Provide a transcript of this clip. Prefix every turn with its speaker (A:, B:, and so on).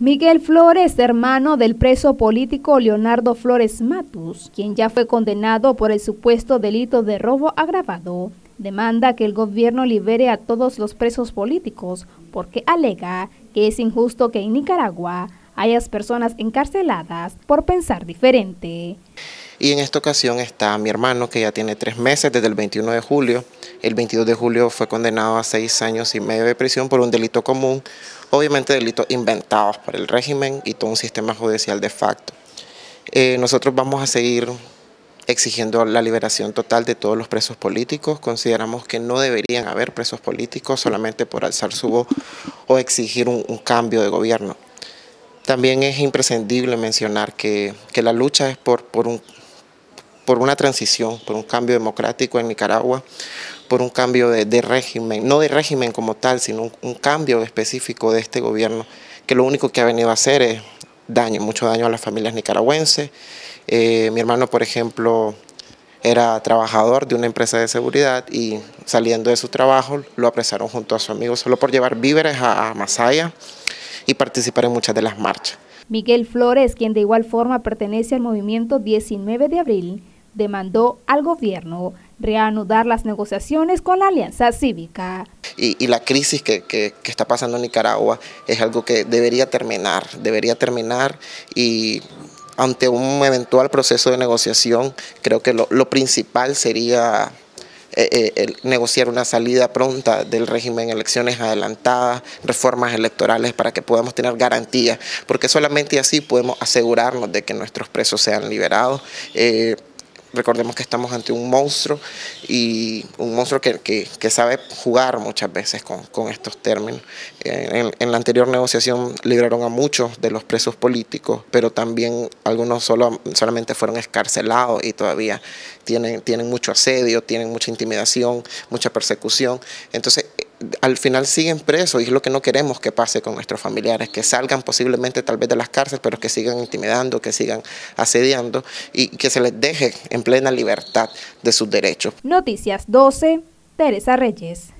A: Miguel Flores, hermano del preso político Leonardo Flores Matus, quien ya fue condenado por el supuesto delito de robo agravado, demanda que el gobierno libere a todos los presos políticos porque alega que es injusto que en Nicaragua hayas personas encarceladas por pensar diferente.
B: Y en esta ocasión está mi hermano que ya tiene tres meses desde el 21 de julio. El 22 de julio fue condenado a seis años y medio de prisión por un delito común, obviamente delitos inventados por el régimen y todo un sistema judicial de facto. Eh, nosotros vamos a seguir exigiendo la liberación total de todos los presos políticos. Consideramos que no deberían haber presos políticos solamente por alzar su voz o exigir un cambio de gobierno. También es imprescindible mencionar que, la lucha es por, por, un, por una transición, por un cambio democrático en Nicaragua, por un cambio de, régimen, no de régimen como tal, sino un, cambio específico de este gobierno, que lo único que ha venido a hacer es daño, mucho daño a las familias nicaragüenses. Eh, mi hermano, por ejemplo, era trabajador de una empresa de seguridad y saliendo de su trabajo lo apresaron junto a su amigo solo por llevar víveres a, a Masaya y participar en muchas de las marchas.
A: Miguel Flores, quien de igual forma pertenece al movimiento 19 de abril, demandó al gobierno reanudar las negociaciones con la Alianza Cívica.
B: Y, la crisis que, está pasando en Nicaragua es algo que debería terminar, debería terminar y ante un eventual proceso de negociación creo que lo principal sería eh, eh, negociar una salida pronta del régimen, elecciones adelantadas, reformas electorales para que podamos tener garantías, porque solamente así podemos asegurarnos de que nuestros presos sean liberados. Eh, recordemos que estamos ante un monstruo y un monstruo que, sabe jugar muchas veces con, estos términos. En, la anterior negociación libraron a muchos de los presos políticos, pero también algunos solo, solamente fueron escarcelados y todavía tienen, tienen mucho asedio, tienen mucha intimidación, mucha persecución. Entonces, al final siguen presos y es lo que no queremos que pase con nuestros familiares, que salgan posiblemente tal vez de las cárceles, pero que sigan intimidando, que sigan asediando y que se les deje en plena libertad de sus derechos.
A: Noticias 12, Teresa Reyes.